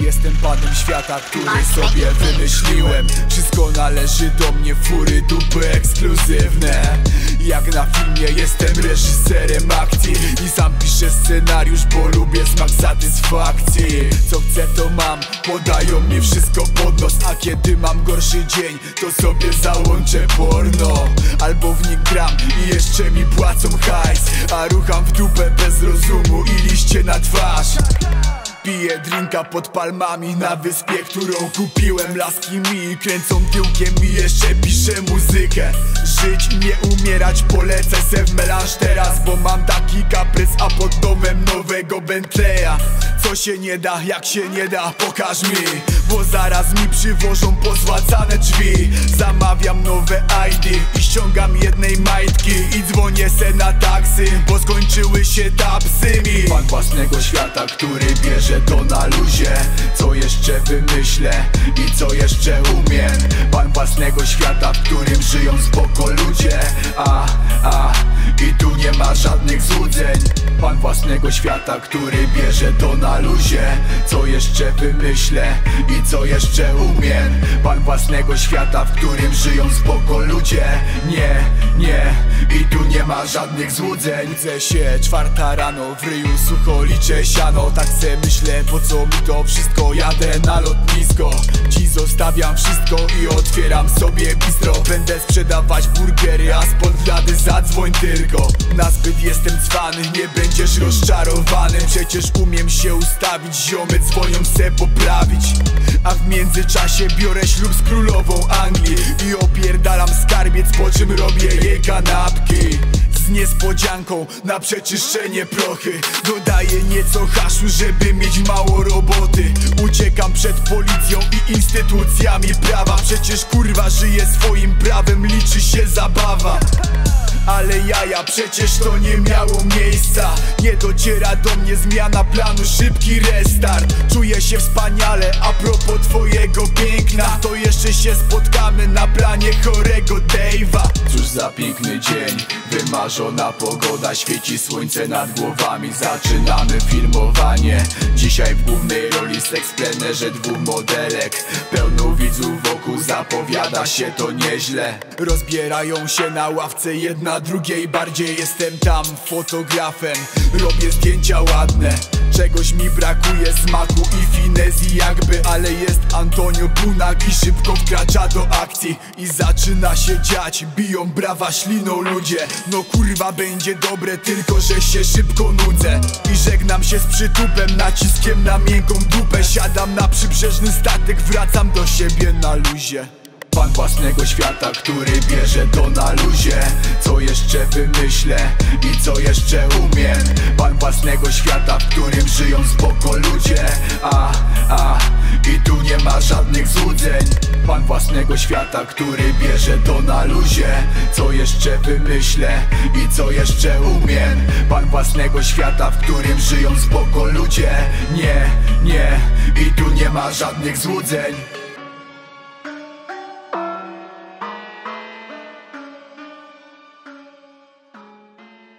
Jestem panem świata, który sobie wymyśliłem. Wszystko należy do mnie, fury, dupy ekskluzywne. Jak na filmie jestem reżyserem akcji. I sam piszę scenariusz, bo lubię smak satysfakcji. Co chcę to mam, podają mi wszystko pod nos. A kiedy mam gorszy dzień, to sobie załączę porno. Albo w nich gram i jeszcze mi płacą hajs. A rucham w dupę bez rozumu i liście na twarz Piję drinka pod palmami na wyspie, którą kupiłem. Laski mi kręcą tyłkiem i jeszcze piszę muzykę. Żyć nie umierać, polecę se w melanż teraz Bo mam taki kaprys, a pod domem nowego Bentleya. Co się nie da, jak się nie da, pokaż mi. Bo zaraz mi przywożą pozłacane drzwi. Zamawiam nowe ID i ściągam jednej majtki. I dzwonię se na taksy, bo skończyły się tapsy mi. Pan własnego świata, który bierze to na luzie. Co jeszcze wymyślę i co jeszcze umiem? Pan własnego świata, w którym żyją spoko ludzie. A, a, i tu nie ma żadnych złudzeń. Pan własnego świata, który bierze to na luzie. Co jeszcze wymyślę i co jeszcze umiem? Pan własnego świata, w którym żyją spoko ludzie. Nie, nie, nie ma żadnych złudzeń. Budzę się, czwarta rano, w ryju sucho liczę siano. Tak se myślę, po co mi to wszystko. Jadę na lotnisko. Ci zostawiam wszystko i otwieram sobie bistro. Będę sprzedawać burgery, a z podwiady zadzwoń tylko. Nazbyt jestem cwany, nie będziesz rozczarowany. Przecież umiem się ustawić, ziomy dzwonią se poprawić. A w międzyczasie biorę ślub z królową Anglii I opierdalam skarbiec, po czym robię jej kanapki. Z niespodzianką na przeczyszczenie prochy. Dodaję nieco haszu, żeby mieć mało roboty. Uciekam przed policją i instytucjami prawa. Przecież kurwa żyję swoim prawem, liczy się zabawa. Ale jaja, przecież to nie miało miejsca. Nie dociera do mnie zmiana planu, szybki restart. Czuję się wspaniale, a propos twojego piękna. To jeszcze się spotkamy na planie chorego Dave'a Cóż za piękny dzień, wymarzona pogoda Świeci słońce nad głowami, zaczynamy filmowanie. Dzisiaj w głównej roli seksplenerze dwóch modelek. Pełno widzów wokół, zapowiada się to nieźle. Rozbierają się na ławce jedna drugiej. Bardziej jestem tam fotografem. Robię zdjęcia ładne. Czegoś mi brakuje smaku i finezji jakby Ale jest Antonio Bunak i szybko wkracza do I zaczyna się dziać, biją brawa śliną ludzie. No kurwa będzie dobre, tylko że się szybko nudzę. I żegnam się z przytupem, naciskiem na miękką dupę. Siadam na przybrzeżny statek, wracam do siebie na luzie. Pan własnego świata, który bierze to na luzie. Co jeszcze wymyślę i co jeszcze umiem? Pan własnego świata, w którym żyją spoko ludzie. A, a, i tu nie ma żadnych złudzeń Pan własnego świata, który bierze to na luzie. Co jeszcze wymyślę i co jeszcze umiem? Pan własnego świata, w którym żyją spoko ludzie. Nie, nie, i tu nie ma żadnych złudzeń